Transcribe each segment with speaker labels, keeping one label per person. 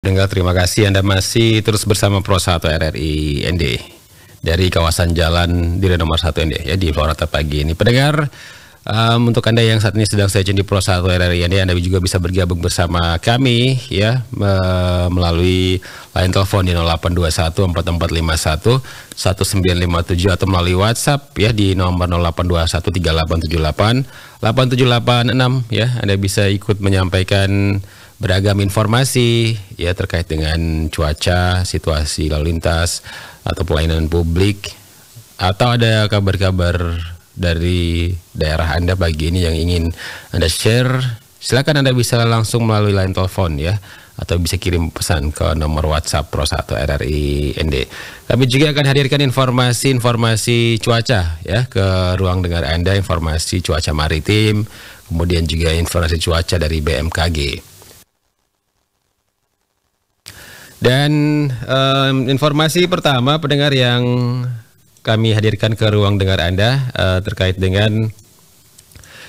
Speaker 1: Dengar terima kasih Anda masih terus bersama Pro 1 RRI ND dari kawasan jalan di nomor 1 ND ya di Florata pagi ini. Pendengar um, untuk Anda yang saat ini sedang saya di Pro 1 RRI ND Anda juga bisa bergabung bersama kami ya melalui line telepon di 0821 4451 1957 atau melalui WhatsApp ya di nomor 0821 3878 8786 ya Anda bisa ikut menyampaikan beragam informasi ya terkait dengan cuaca, situasi lalu lintas atau pelayanan publik atau ada kabar-kabar dari daerah Anda pagi ini yang ingin Anda share, silakan Anda bisa langsung melalui line telepon ya atau bisa kirim pesan ke nomor WhatsApp Pro 1 RRI ND. Kami juga akan hadirkan informasi-informasi cuaca ya ke ruang dengar Anda, informasi cuaca maritim, kemudian juga informasi cuaca dari BMKG. Dan um, informasi pertama pendengar yang kami hadirkan ke ruang dengar Anda uh, terkait dengan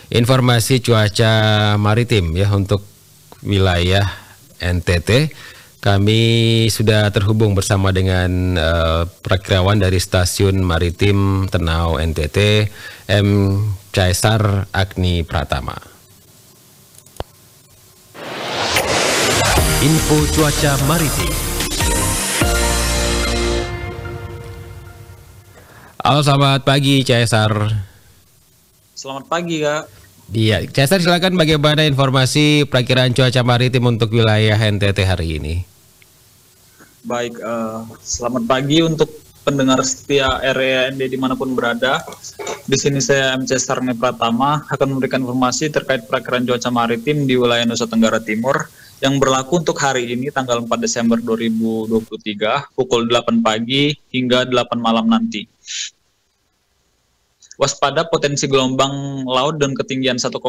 Speaker 1: informasi cuaca maritim ya untuk wilayah NTT. Kami sudah terhubung bersama dengan uh, dari Stasiun Maritim Tenau NTT, M. Caesar Agni Pratama.
Speaker 2: Info cuaca maritim.
Speaker 1: Halo, selamat pagi, Caesar.
Speaker 3: Selamat pagi, Kak.
Speaker 1: Iya, Caesar silakan bagaimana informasi perakiraan cuaca maritim untuk wilayah NTT hari ini?
Speaker 3: Baik, uh, selamat pagi untuk pendengar setia REND di mana pun berada. Di sini saya MC Sarne Pratama akan memberikan informasi terkait perakiraan cuaca maritim di wilayah Nusa Tenggara Timur yang berlaku untuk hari ini tanggal 4 Desember 2023 pukul 8 pagi hingga 8 malam nanti. Waspada potensi gelombang laut dan ketinggian 1,25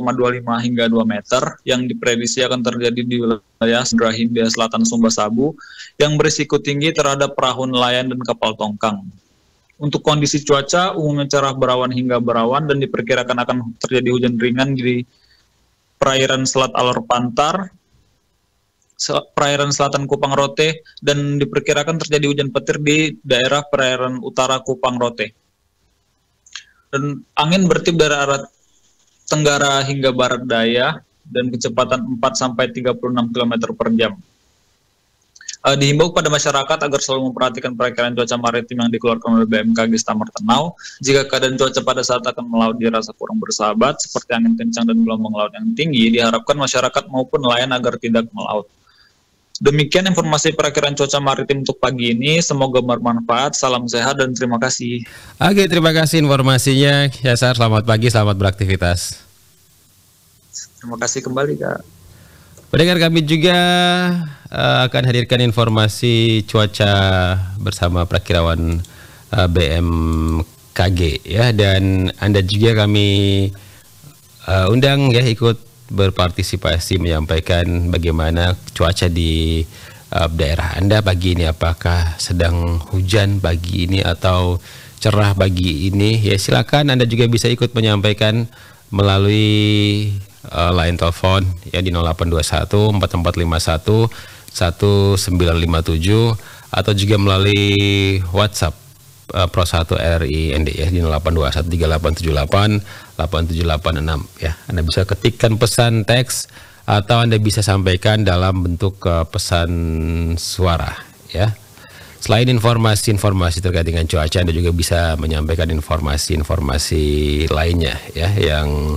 Speaker 3: hingga 2 meter yang diprediksi akan terjadi di wilayah Samudra Hindia Selatan Sumba Sabu yang berisiko tinggi terhadap perahu nelayan dan kapal tongkang. Untuk kondisi cuaca umumnya cerah berawan hingga berawan dan diperkirakan akan terjadi hujan ringan di perairan Selat Alor Pantar, perairan selatan Kupang Rote dan diperkirakan terjadi hujan petir di daerah perairan utara Kupang Rote. Dan angin bertiup dari arah tenggara hingga barat daya dan kecepatan 4 sampai 36 km per jam. Uh, dihimbau kepada masyarakat agar selalu memperhatikan perakiraan cuaca maritim yang dikeluarkan oleh BMKG Stamar Tenau. Jika keadaan cuaca pada saat akan melaut dirasa kurang bersahabat, seperti angin kencang dan gelombang laut yang tinggi, diharapkan masyarakat maupun nelayan agar tidak melaut. Demikian informasi perakiraan cuaca maritim untuk pagi ini. Semoga bermanfaat. Salam sehat dan terima kasih.
Speaker 1: Oke, terima kasih informasinya. Ya, Sar, selamat pagi, selamat beraktivitas.
Speaker 3: Terima kasih kembali, Kak.
Speaker 1: Pendengar kami juga uh, akan hadirkan informasi cuaca bersama perakirawan uh, eh, BMKG ya dan Anda juga kami uh, undang ya ikut berpartisipasi menyampaikan bagaimana cuaca di uh, daerah Anda pagi ini. Apakah sedang hujan pagi ini atau cerah pagi ini? Ya silakan Anda juga bisa ikut menyampaikan melalui uh, line telepon ya di 0821 4451 1957 atau juga melalui WhatsApp uh, Pro 1 RI ND ya di 08213878 8786 ya. Anda bisa ketikkan pesan teks atau Anda bisa sampaikan dalam bentuk uh, pesan suara ya. Selain informasi-informasi terkait dengan cuaca, Anda juga bisa menyampaikan informasi-informasi lainnya ya yang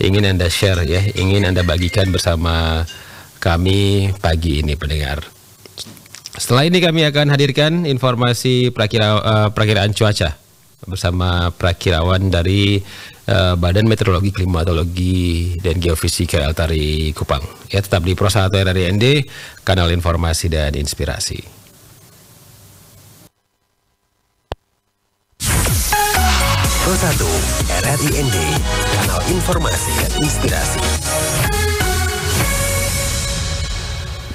Speaker 1: ingin Anda share ya, ingin Anda bagikan bersama kami pagi ini pendengar. Setelah ini kami akan hadirkan informasi perakira, uh, perakiraan cuaca bersama perakirawan dari uh, Badan Meteorologi, Klimatologi, dan Geofisika Altari Kupang. Ya, tetap di Pro 1 RRND, kanal informasi dan inspirasi.
Speaker 2: Pro 1 RRIND, kanal informasi dan inspirasi.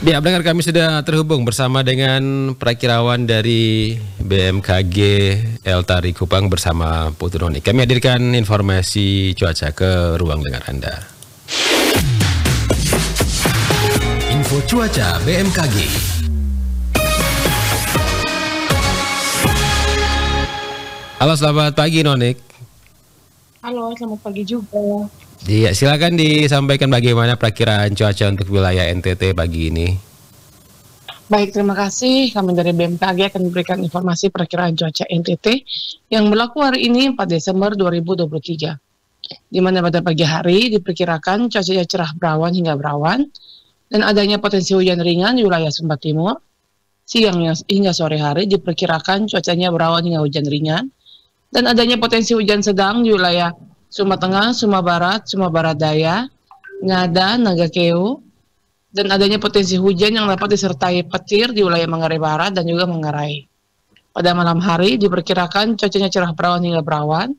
Speaker 1: Ya, pendengar kami sudah terhubung bersama dengan perakirawan dari BMKG Eltari Kupang bersama Putu Noni. Kami hadirkan informasi cuaca ke ruang dengar Anda.
Speaker 2: Info cuaca BMKG.
Speaker 1: Halo, selamat pagi Nonik.
Speaker 4: Halo, selamat pagi juga.
Speaker 1: Iya, silakan disampaikan bagaimana perakiraan cuaca untuk wilayah NTT pagi ini.
Speaker 4: Baik, terima kasih. Kami dari BMKG akan memberikan informasi perakiraan cuaca NTT yang berlaku hari ini 4 Desember 2023. Di mana pada pagi hari diperkirakan cuacanya cerah berawan hingga berawan dan adanya potensi hujan ringan di wilayah Sumba Timur. Siang hingga sore hari diperkirakan cuacanya berawan hingga hujan ringan dan adanya potensi hujan sedang di wilayah Sumba Tengah, Sumba Barat, Sumba Barat Daya, Ngada, Nagakeo, dan adanya potensi hujan yang dapat disertai petir di wilayah Manggarai Barat dan juga Manggarai. Pada malam hari diperkirakan cuacanya cerah berawan hingga berawan,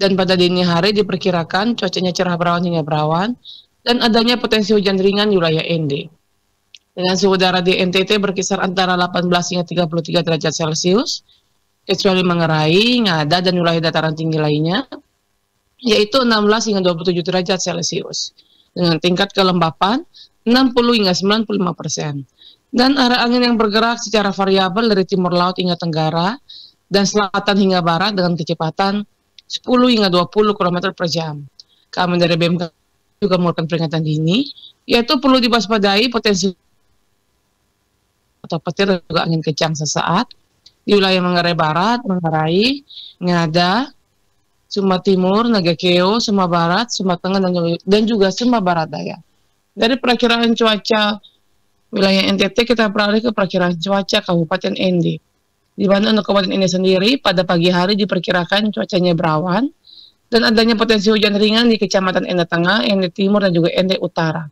Speaker 4: dan pada dini hari diperkirakan cuacanya cerah berawan hingga berawan, dan adanya potensi hujan ringan di wilayah ND. Dengan suhu udara di NTT berkisar antara 18 hingga 33 derajat Celcius, kecuali Manggarai, Ngada, dan wilayah dataran tinggi lainnya, yaitu 16 hingga 27 derajat Celcius. Dengan tingkat kelembapan 60 hingga 95 persen. Dan arah angin yang bergerak secara variabel dari timur laut hingga tenggara dan selatan hingga barat dengan kecepatan 10 hingga 20 km per jam. Kami dari BMKG juga mengeluarkan peringatan dini, yaitu perlu diwaspadai potensi atau petir dan juga angin kencang sesaat di wilayah Manggarai Barat, Manggarai, Ngada, Sumba Timur, Nagakeo, Sumba Barat, Sumba Tengah, dan juga Sumba Barat Daya. Dari perakiraan cuaca wilayah NTT kita beralih ke perakiraan cuaca Kabupaten ND. Di mana untuk Kabupaten ini sendiri pada pagi hari diperkirakan cuacanya berawan dan adanya potensi hujan ringan di Kecamatan ND Tengah, ND Timur dan juga ND Utara.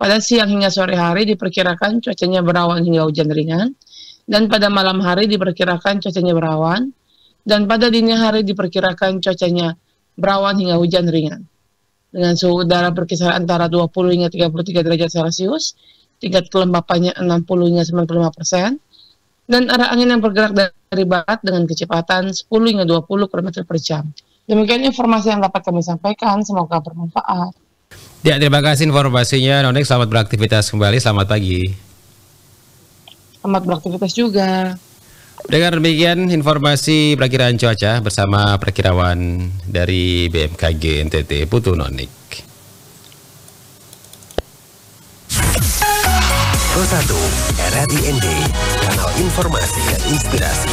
Speaker 4: Pada siang hingga sore hari diperkirakan cuacanya berawan hingga hujan ringan dan pada malam hari diperkirakan cuacanya berawan dan pada dini hari diperkirakan cuacanya berawan hingga hujan ringan dengan suhu udara berkisar antara 20 hingga 33 derajat Celcius, tingkat kelembapannya 60 hingga 95 persen, dan arah angin yang bergerak dari barat dengan kecepatan 10 hingga 20 km per jam. Demikian informasi yang dapat kami sampaikan, semoga bermanfaat.
Speaker 1: Ya, terima kasih informasinya. Nonek, selamat beraktivitas kembali. Selamat pagi.
Speaker 4: Selamat beraktivitas juga.
Speaker 1: Dengan demikian informasi perakiraan cuaca bersama perkirawan dari BMKG NTT Putu Nonik.
Speaker 2: Pro 1 RRI ND, kanal informasi dan inspirasi.